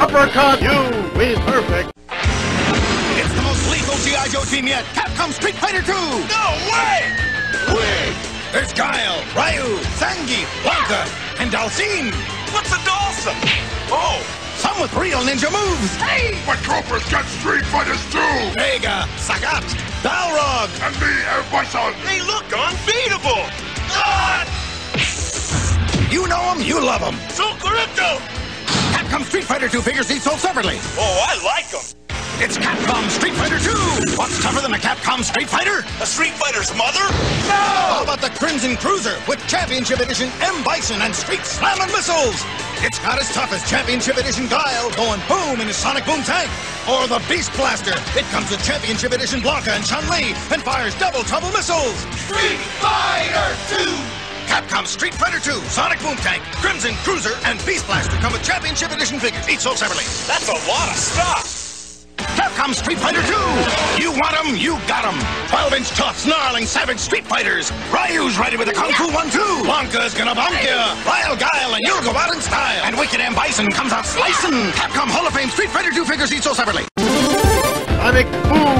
Uppercut! You win perfect! It's the most lethal G.I. Joe team yet. Capcom Street Fighter 2! No way! Wait! There's Guile, Ryu, Zangief, Blanka, and Dhalsim. What's a Dawson? Oh, Some with real ninja moves. hey! But Troopers got Street Fighters too! Vega, Sagat, Balrog. And me, M. Bison! They look unbeatable! Ah! You know them, you love them. So Crypto! Capcom Street Fighter 2 figures each sold separately. Oh, I like them. It's Capcom Street Fighter 2. What's tougher than a Capcom Street Fighter? A Street Fighter's mother? No! How about the Crimson Cruiser with Championship Edition M. Bison and Street Slamming missiles? It's not as tough as Championship Edition Guile going boom in his Sonic Boom tank. Or the Beast Blaster. It comes with Championship Edition Blanka and Chun-Li and fires double trouble missiles. Street Fighter 2! Capcom Street Fighter 2, Sonic Boom Tank, Crimson Cruiser, and Beast Blaster come with Championship Edition figures, each sold separately. That's a lot of stuff! Capcom Street Fighter 2! You want 'em, you got 'em! 12-inch tough, snarling, savage Street Fighters! Ryu's ready with a Kung Fu 1-2! Blanka's gonna bonk ya! Lyle Guile and you'll go out in style! And Wicked M. Bison comes out slicing! Capcom Hall of Fame Street Fighter 2 figures each sold separately. Sonic Boom!